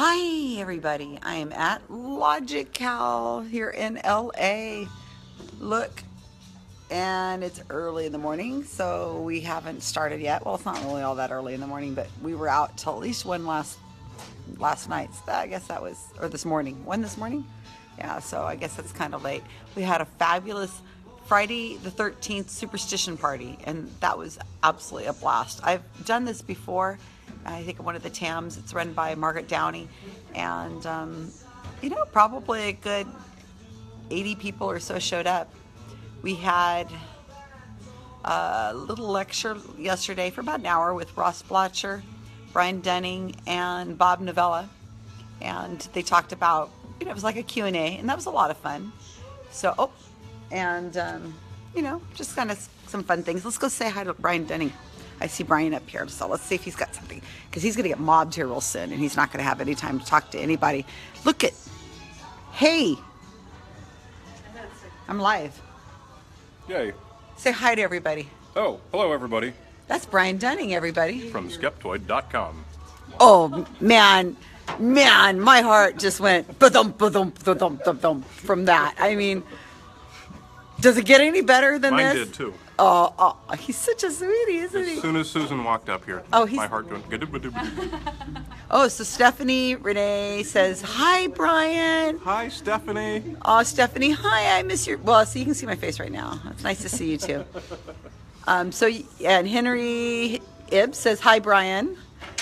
Hi, everybody. I am at LogiCal here in LA. Look, and it's early in the morning, so we haven't started yet. Well, it's not really all that early in the morning, but we were out till at least one last last night. So I guess that was or this morning. One this morning? Yeah, so I guess that's kind of late. We had a fabulous Friday the 13th superstition party, and that was absolutely a blast. I've done this before. I think one of the TAMs. It's run by Margaret Downey, and um, you know, probably a good 80 people or so showed up. We had a little lecture yesterday for about an hour with Ross Blocher, Brian Dunning, and Bob Novella, and they talked about you know it was like a Q&A, and that was a lot of fun. So, oh, and um, you know, just kind of some fun things. Let's go say hi to Brian Dunning. I see Brian up here, so let's see if he's got something because he's going to get mobbed here real soon, and he's not going to have any time to talk to anybody. Look at, hey, I'm live. Yay. Say hi to everybody. Oh, hello everybody That's Brian Dunning, everybody. from Skeptoid.com. Oh man, man, my heart just went ba-dum, ba-dum, ba-dum, ba-dum from that. I mean, does it get any better than Mine this? did too. Oh, oh, he's such a sweetie, isn't he? As soon as Susan walked up here, Oh, he's- my heart went. Oh, so Stephanie Renee says, Hi, Brian. Hi, Stephanie. Oh, Stephanie, hi, I miss your. Well, so you can see my face right now. It's nice to see you too. Um, so, and Henry Ibb says, Hi, Brian.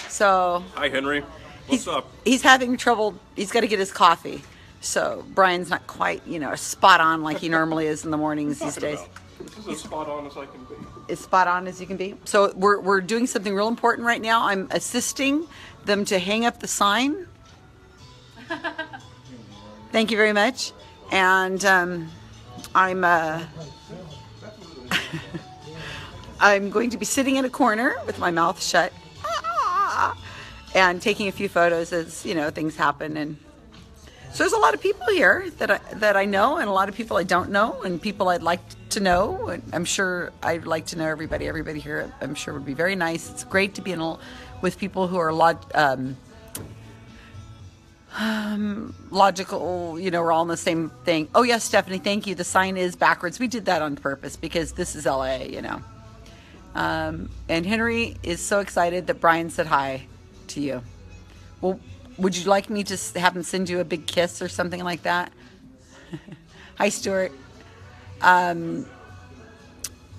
So Hi, Henry. What's he's, up? he's having trouble. He's got to get his coffee. So Brian's not quite, you know, spot on like he normally is in the mornings these days. about? This is as spot on as I can be. As spot on as you can be. So we're, we're doing something real important right now. I'm assisting them to hang up the sign. Thank you very much. And um, I'm uh, I'm going to be sitting in a corner with my mouth shut and taking a few photos as you know things happen and so there's a lot of people here that I, that I know, and a lot of people I don't know, and people I'd like to know. And I'm sure I'd like to know everybody. Everybody here, I'm sure, would be very nice. It's great to be in a, with people who are log, um, um, logical. You know, we're all in the same thing. Oh yes, Stephanie, thank you. The sign is backwards. We did that on purpose because this is LA. You know. Um, and Henry is so excited that Brian said hi to you. Well, would you like me to have him send you a big kiss or something like that? Hi, Stuart. Um,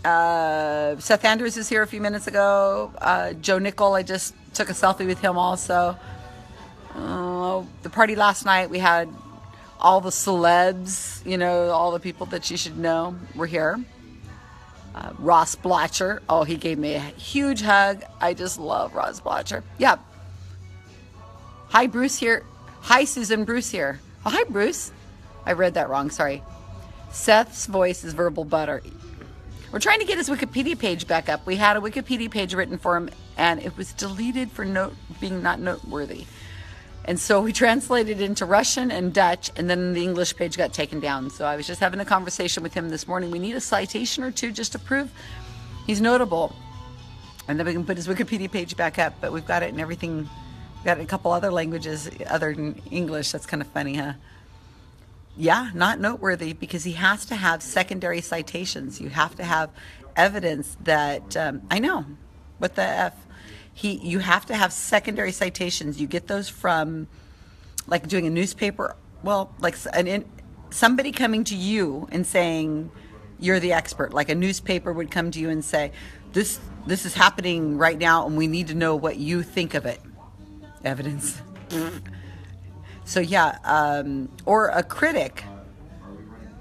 uh, Seth Andrews was here a few minutes ago. Uh, Joe Nickell, I just took a selfie with him also. Uh, the party last night, we had all the celebs, you know, all the people that you should know were here. Uh, Ross Blocher, oh, he gave me a huge hug. I just love Ross Blocher. Yeah, Hi, Bruce here. Hi, Susan. Bruce here. Oh, hi, Bruce. I read that wrong. Sorry. Seth's voice is verbal butter. We're trying to get his Wikipedia page back up. We had a Wikipedia page written for him, and it was deleted for note being not noteworthy. And so we translated into Russian and Dutch, and then the English page got taken down. So I was just having a conversation with him this morning. We need a citation or two just to prove he's notable. And then we can put his Wikipedia page back up, but we've got it and everything. Got a couple other languages other than English. That's kind of funny, huh? Yeah, not noteworthy because he has to have secondary citations. You have to have evidence that um, I know. What the f? He, you have to have secondary citations. You get those from, like doing a newspaper. Well, like an in, somebody coming to you and saying you're the expert. Like a newspaper would come to you and say, "This this is happening right now, and we need to know what you think of it." Evidence. So yeah, um, or a critic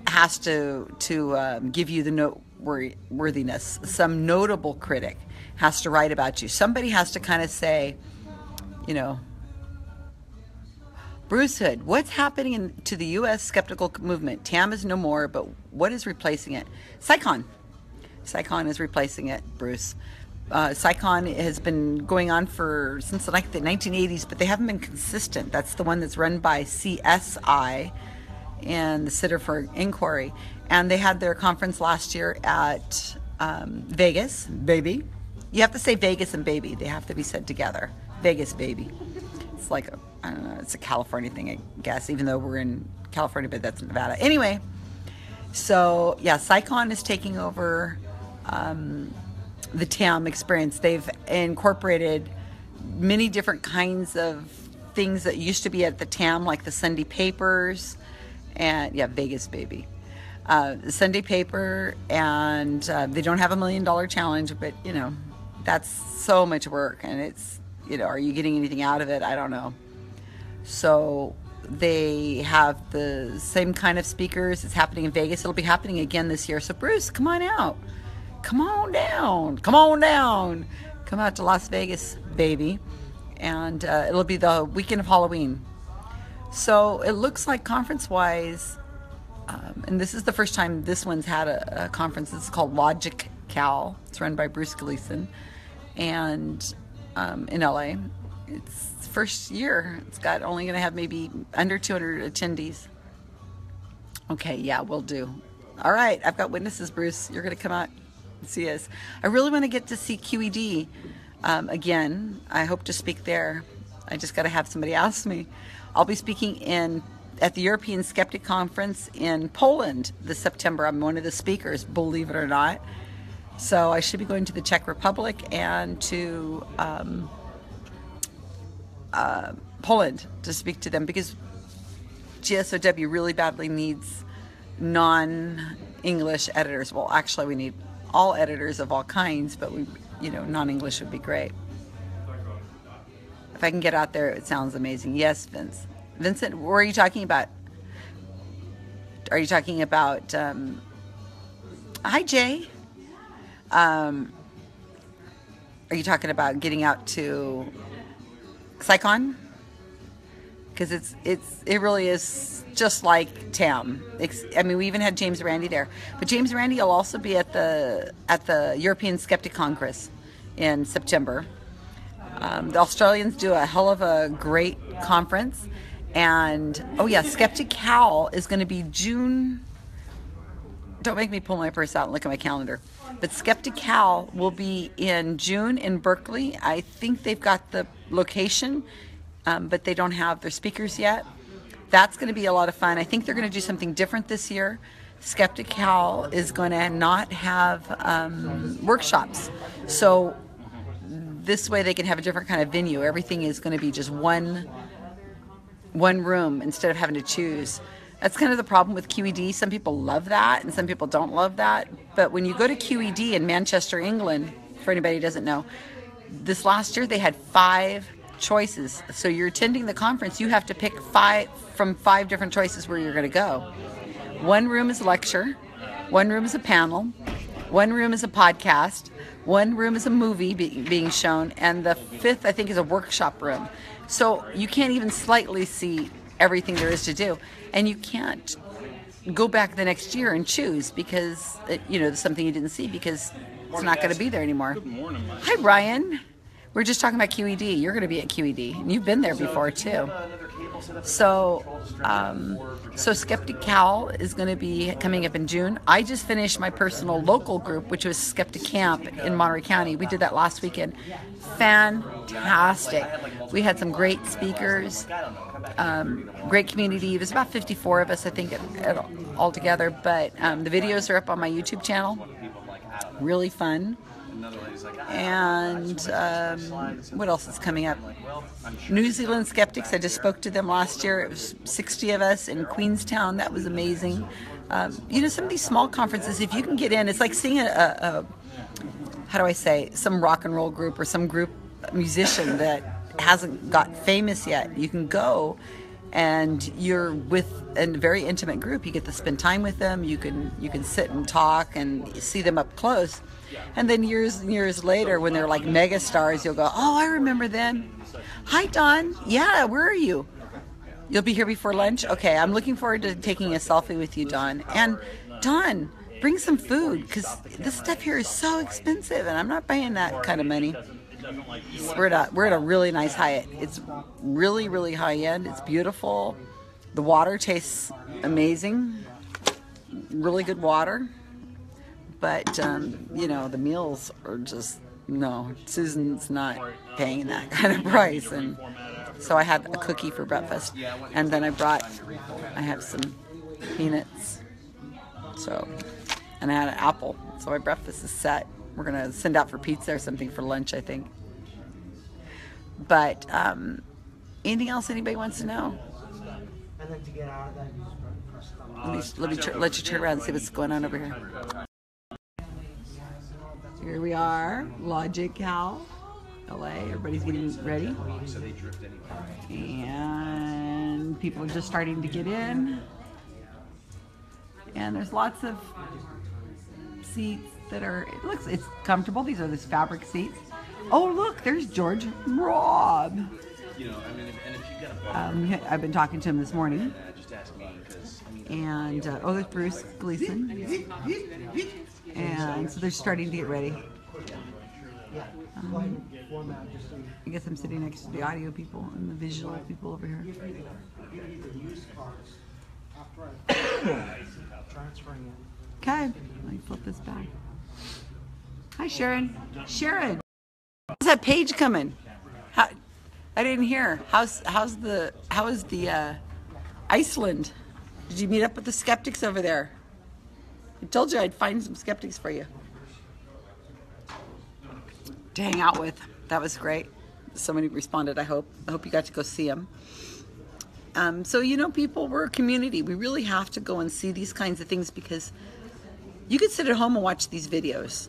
has to to um, give you the noteworthiness. Some notable critic has to write about you. Somebody has to kind of say, you know, Bruce Hood, what's happening in, to the U.S. skeptical movement? TAM is no more, but what is replacing it? CSICon. CSICon is replacing it, Bruce. Uh, has been going on for since like the 1980s, but they haven't been consistent. That's the one that's run by CSI and the Center for Inquiry. And they had their conference last year at um, Vegas, baby. You have to say Vegas and baby. They have to be said together. Vegas, baby. It's like a, I don't know. It's a California thing, I guess. Even though we're in California, but that's Nevada. Anyway, so yeah, CSICon is taking over um, the TAM experience. They've incorporated many different kinds of things that used to be at the TAM, like the Sunday papers, and yeah, Vegas baby. Uh, the Sunday paper, and uh, they don't have a million dollar challenge, but you know, that's so much work, and it's you know, are you getting anything out of it? I don't know. So they have the same kind of speakers. It's happening in Vegas. It'll be happening again this year. So Bruce, come on out. Come on down. Come on down. Come out to Las Vegas, baby. And uh, it'll be the weekend of Halloween. So it looks like conference wise, um, and this is the first time this one's had a, a conference. It's called Logic Cal. It's run by Bruce Gleason, and um, in LA, it's first year. It's got only going to have maybe under 200 attendees. Okay, yeah, we'll do. All right, I've got witnesses, Bruce. You're going to come out see us. I really want to get to see QED um, again. I hope to speak there. I just got to have somebody ask me. I'll be speaking in at the European Skeptic Conference in Poland this September. I'm one of the speakers, believe it or not. So I should be going to the Czech Republic and to um, uh, Poland to speak to them because GSOW really badly needs non-English editors. Well, actually, we need all editors of all kinds, but we, you know, non-English would be great. If I can get out there, it sounds amazing. Yes, Vince. Vincent, are you talking about? Are you talking about? Um, hi, Jay. Um, are you talking about getting out to CSICon? Because it's it's it really is just like TAM. I mean, we even had James Randi there, but James Randi will also be at the at the European Skeptic Congress in September. Um, the Australians do a hell of a great conference, and oh yeah, Skeptic is going to be June. Don't make me pull my purse out and look at my calendar. But SkeptiCal will be in June in Berkeley. I think they've got the location, um, but they don't have their speakers yet. That's going to be a lot of fun. I think they're going to do something different this year. SkeptiCal is going to not have um, workshops. So this way they can have a different kind of venue. Everything is going to be just one one room instead of having to choose. That's kind of the problem with QED. Some people love that and some people don't love that. But when you go to QED in Manchester, England, for anybody who doesn't know, this last year they had five choices. So you're attending the conference, you have to pick five from five different choices where you're going to go. One room is a lecture, one room is a panel, one room is a podcast, one room is a movie be- being shown, and the fifth, I think, is a workshop room. So you can't even slightly see everything there is to do, and you can't go back the next year and choose because it, you know something you didn't see because it's not going to be there anymore. Hi, Brian. We're just talking about QED. You're going to be at QED, and you've been there before too. So, um, so SkeptiCal is going to be coming up in June. I just finished my personal local group, which was Skeptic Camp in Monterey County. We did that last weekend. Fantastic. We had some great speakers, um, great community. It was about 54 of us, I think, all together. But um, the videos are up on my YouTube channel. Really fun. And um, what else is coming up? New Zealand Skeptics. I just spoke to them last year. It was 60 of us in Queenstown. That was amazing. Um, you know, some of these small conferences, if you can get in, it's like seeing a, a, a how do I say, some rock and roll group or some group musician that hasn't got famous yet. You can go and you're with a very intimate group. You get to spend time with them. You can you can sit and talk and see them up close. And then years and years later, when they're like mega stars, you'll go, "Oh, I remember them." Hi, Don. Yeah, where are you? You'll be here before lunch. Okay, I'm looking forward to taking a selfie with you, Don. And Don, bring some food because this stuff here is so expensive, and I'm not paying that kind of money. We're at a, we're at a really nice Hyatt. It's really really high end. It's beautiful. The water tastes amazing. Really good water. But um, you know the meals are just no. Susan's not paying that kind of price, and So I had a cookie for breakfast, and then I brought. I have some peanuts. So, and I had an apple. So my breakfast is set. We're gonna send out for pizza or something for lunch, I think. But um, anything else anybody wants to know? And then to get out of that, you just press the Let me, let me let you turn around and see what's going on over here. Here we are, LogiCal, LA. Everybody's getting ready. And people are just starting to get in. And there's lots of seats that are, it looks, it's comfortable. These are these fabric seats. Oh, look, there's George Hrab. You know, I mean, if- and if you got a budget, Um, I've been talking to him this morning. uh, just ask me, because, I mean, and uh, oh, there's Bruce Gleason, and so they're starting to get ready. Yeah. Go ahead and format just so you I guess I'm sitting next to the audio people and the visual people over here. give me the, give me the used cars after I transferring in. Okay, let me flip this back. Hi, Sharon. Sharon, how's that page coming? How, I didn't hear. How's how's the how is the uh, Iceland? Did you meet up with the skeptics over there? I told you I'd find some skeptics for you to hang out with. That was great. Somebody responded. I hope. I hope you got to go see them. Um, so you know, people, we're a community. We really have to go and see these kinds of things because you could sit at home and watch these videos.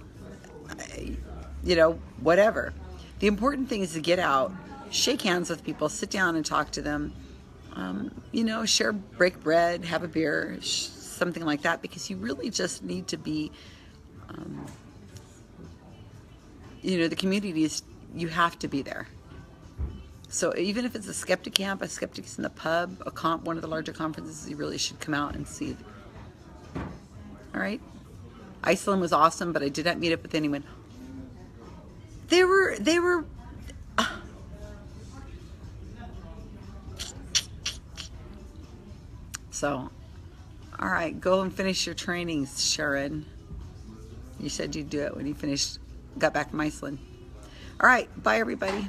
You know, whatever. The important thing is to get out, shake hands with people, sit down and talk to them. Um, you know, share, break bread, have a beer, something like that, because you really just need to be. Um, you know, the community is. You have to be there. So even if it's a skeptic camp, a skeptics in the pub, a comp, one of the larger conferences, you really should come out and see. All right. Iceland was awesome, but I did not meet up with anyone. They were they were. So, all right, go and finish your trainings, Sharon. You said you'd do it when you finished, got back from Iceland. All right, bye everybody.